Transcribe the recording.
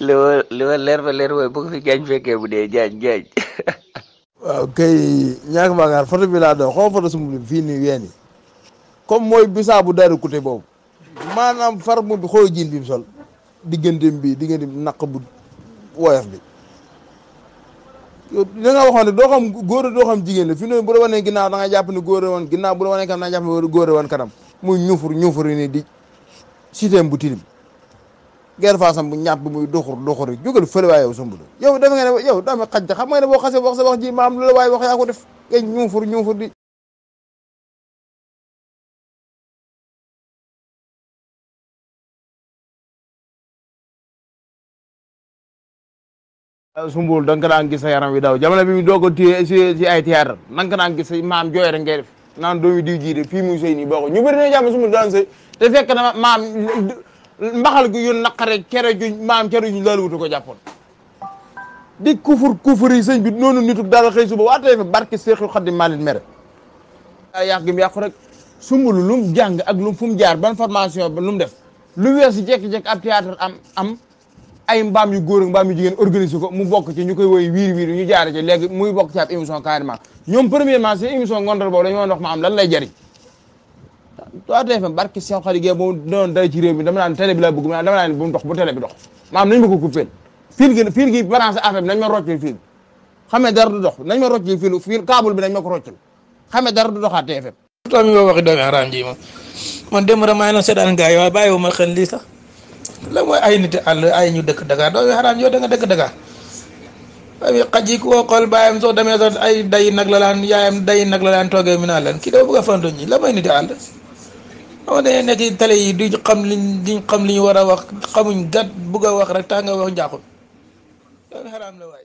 li ma li ma leer ba leer mooy bu ko fi jaañ fekkee bu dee jaañ jaañ waaw kay ñaak baakaar photo bi laa doon xool photo sumb bi fii nii ween yi comme mooy bisaabu daaru kute boobu maanaam far mu bi xool jiin bi mu sol digganteem bi diggante naq bu woyof bi yow da nga waxoon ne doo xam góor a doo xam jigéen la fi noonu bu la wanee ginnaaw da nga jàpp ne góor a woon ginnaaw bu la wanee kanam da nga jàpp ne góor a woon kanam muy ñuufur ñuufur yi nii di siteem bu tilim guerre faasam bu ñaat bu muy doxur doxur yi jógal fële waay yow sambul yow dafa nga ne yow daa ma xaj xam nga ne boo xasee wax sa wax ji maam lu la waay wax yaa ko def ngay ñuufur ñuufur di euh, sumbul da nga daan gis sa yaram wi daw jamono bi mu doog a téye si si ay théâtre na nga daan gis sa maam jooy rek ngay def naan doomi diw jii de fii muy sëy nii boo ko ñu bëri na jàmm sumbul daan sëy te fekk na maam mbaxal gu yu naqare cere ju maam cere ju laal wutu ko jàppoon di kufur kufur yi sëñ bi noonu nituk daal xëy suba waatee fa barke Seexul Xadiim Maalik mere daa yàq gi mu yàqu rek sumbulu lu mu jàng ak lu fu mu jaar ban formation ba lu mu def lu weesu jekki-jekki ab théâtre am am ay mbaam yu góor ak mbaam yu jigéen organiser ko mu bokk ci ñu koy woy wiir wiir ñu jaare ci léegi muy bokk ci ab émission carrément ñoom premièrement seen émission ngontal boobu dañoo wax ma am lan lay jariñ toi TFM barki Cheikh Khady Gueye boo doon dara ci réew mi dama naan télé bi laa bëgg ma dama naan bu mu dox bu télé bi dox ma am nañ ma ko coupé fil gi fil gi branché affaire bi nañ ma roccil fil xam ne dara du dox nañ ma roccil fil fil câble bi nañ ma ko roccil xam ne dara du doxaat TFM pourtant mi wax waxi doomi araam ji moom man dem ra may na seetaan gaa yi waaye bàyyiwu ma xel lii sax la mooy ay nit àll ay ñu dëkk Dakar doomi araam yow da nga dëkk Dakar waaye xaj yi ku ko xool bàyyam soo demee sax ay day nag la laan yaayam day nag la laan toogee mi naa leen kii dafa bëgg a fandu ñi la mooy nit àll xam ne nekk ci télé yi duñ xam liñ duñ xam li ñu war a wax xamuñ gat bëgg a wax rek tax nga wax njaaxum doomi araam la waay